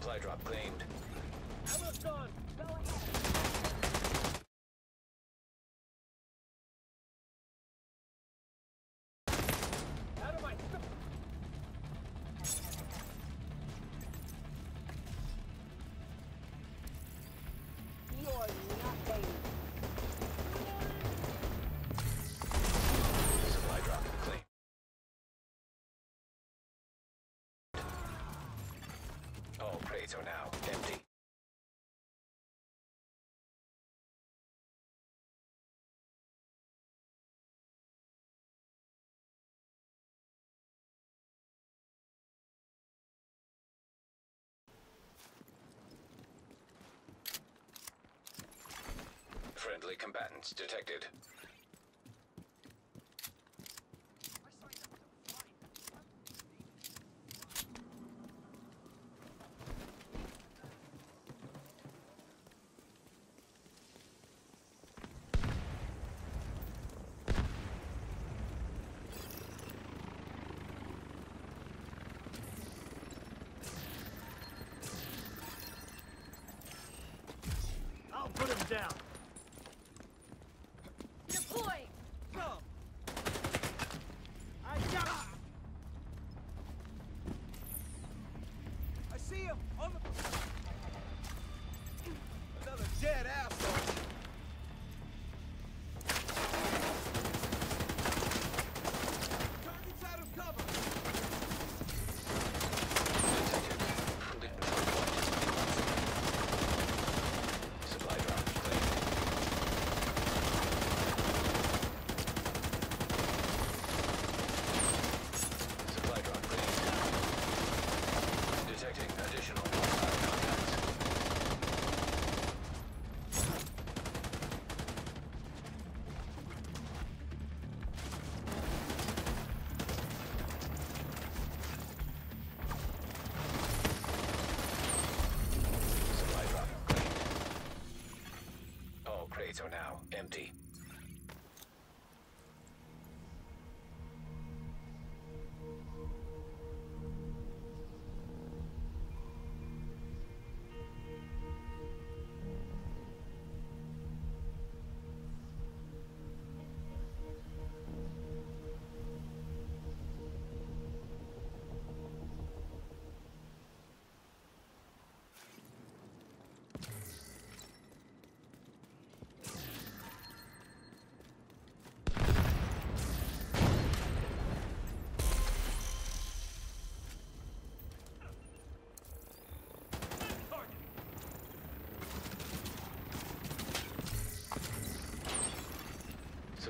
Supply drop claimed. crates are now empty. Friendly combatants detected. him down.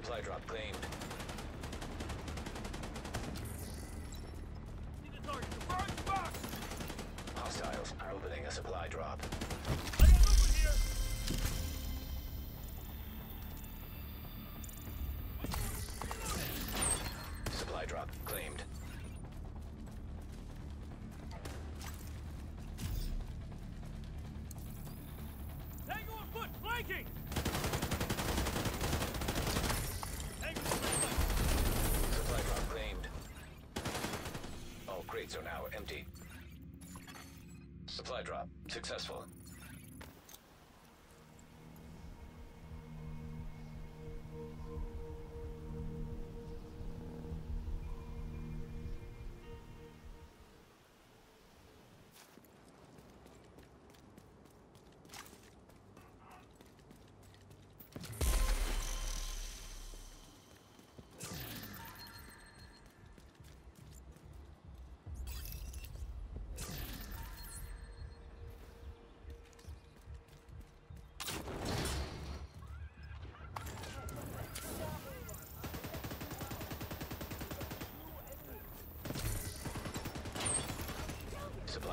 Supply drop claimed. Hostiles are opening a supply drop. supply drop. Successful.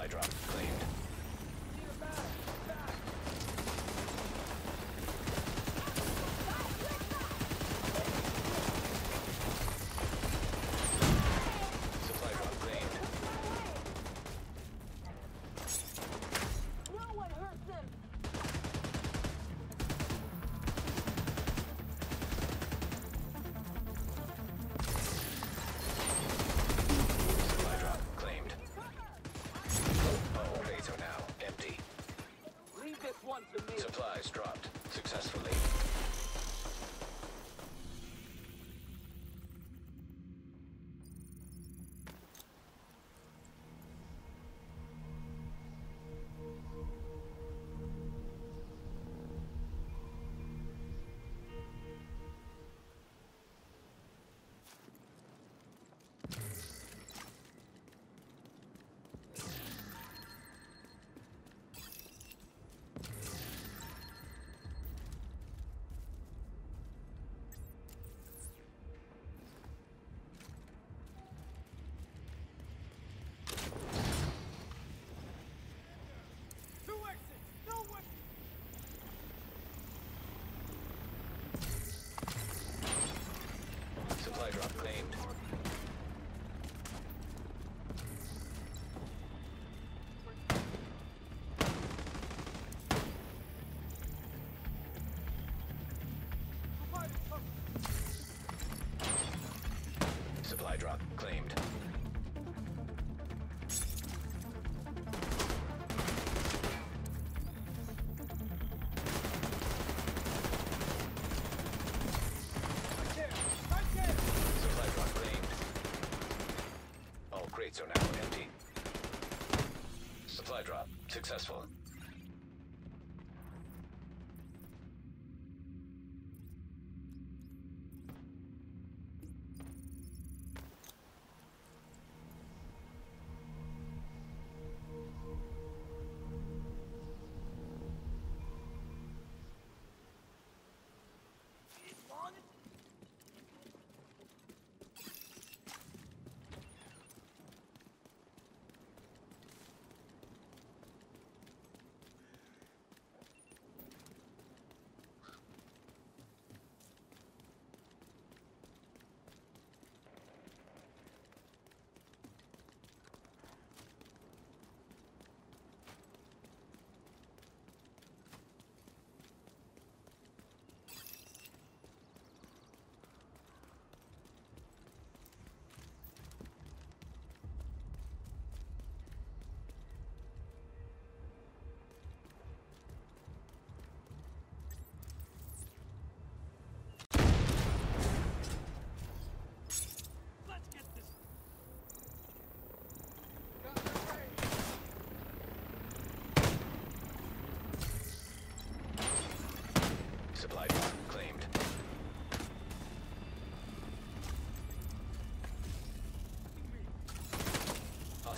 i drop claim.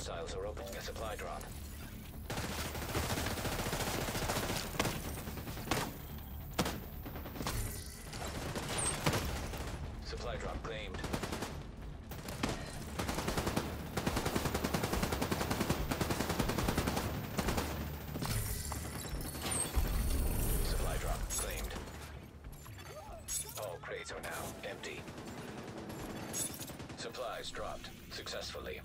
missiles are opening a supply drop. Supply drop claimed. Supply drop claimed. All crates are now empty. Supplies dropped successfully.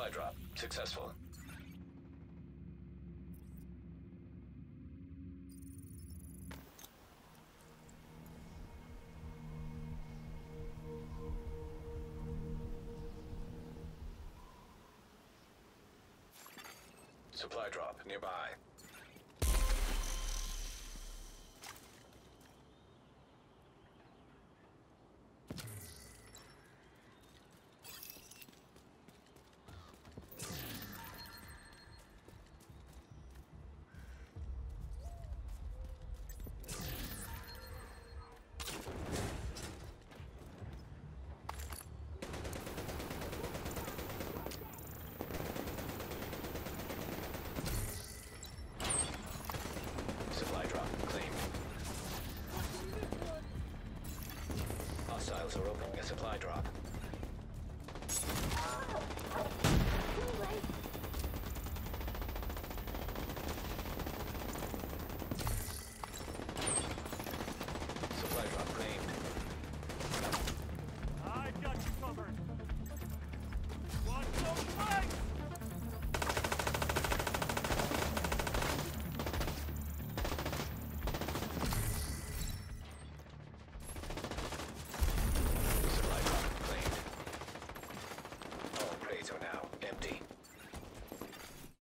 Supply drop successful.